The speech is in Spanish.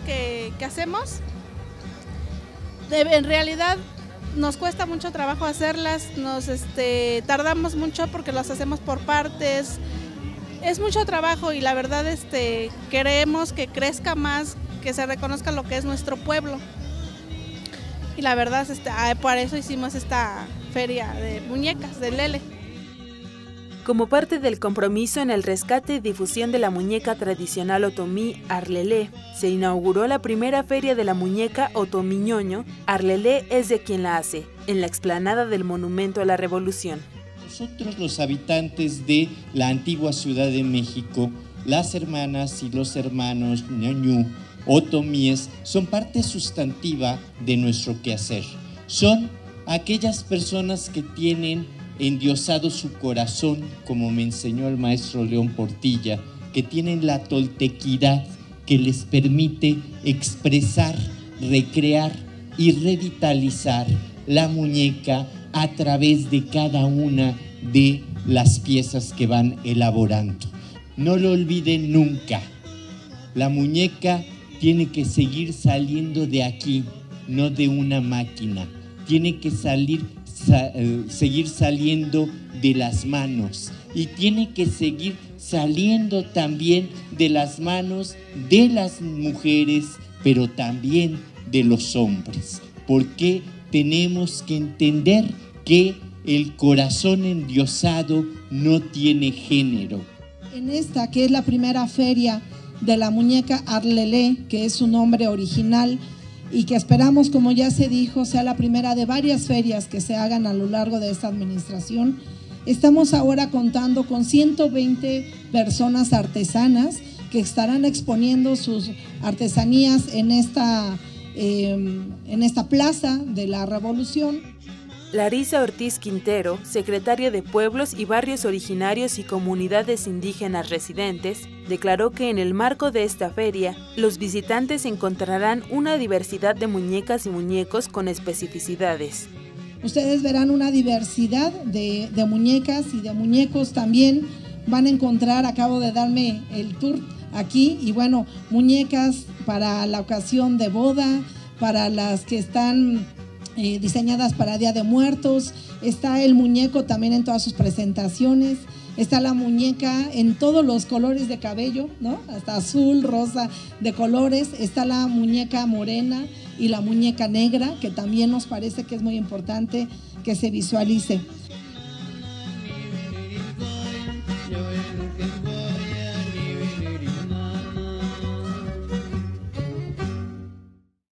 que hacemos. en realidad nos cuesta mucho trabajo hacerlas, nos este, tardamos mucho porque las hacemos por partes. Es mucho trabajo y la verdad este, queremos que crezca más, que se reconozca lo que es nuestro pueblo. Y la verdad, este, por eso hicimos esta feria de muñecas, de Lele. Como parte del compromiso en el rescate y difusión de la muñeca tradicional otomí Arlelé, se inauguró la primera feria de la muñeca otomí ñoño. Arlelé es de quien la hace, en la explanada del Monumento a la Revolución. Nosotros los habitantes de la antigua Ciudad de México, las hermanas y los hermanos ñoñú, otomíes, son parte sustantiva de nuestro quehacer. Son aquellas personas que tienen endiosado su corazón, como me enseñó el maestro León Portilla, que tienen la toltequidad que les permite expresar, recrear y revitalizar la muñeca a través de cada una de las piezas que van elaborando. No lo olviden nunca. La muñeca tiene que seguir saliendo de aquí, no de una máquina. Tiene que salir eh, seguir saliendo de las manos y tiene que seguir saliendo también de las manos de las mujeres, pero también de los hombres. Porque tenemos que entender que el corazón endiosado no tiene género. En esta, que es la primera feria de la muñeca Arlelé, que es su nombre original, y que esperamos, como ya se dijo, sea la primera de varias ferias que se hagan a lo largo de esta administración. Estamos ahora contando con 120 personas artesanas que estarán exponiendo sus artesanías en esta, em, en esta plaza de la Revolución. Larisa Ortiz Quintero, secretaria de Pueblos y Barrios Originarios y Comunidades Indígenas Residentes, declaró que en el marco de esta feria, los visitantes encontrarán una diversidad de muñecas y muñecos con especificidades. Ustedes verán una diversidad de, muñecas y de muñecos también. Van a encontrar, acabo de darme el tour aquí, y bueno, muñecas para la ocasión de boda, para las que están eh, diseñadas para Día de Muertos, está el muñeco también en todas sus presentaciones, está la muñeca en todos los colores de cabello, ¿no? Hasta azul, rosa, de colores, está la muñeca morena y la muñeca negra, que también nos parece que es muy importante que se visualice.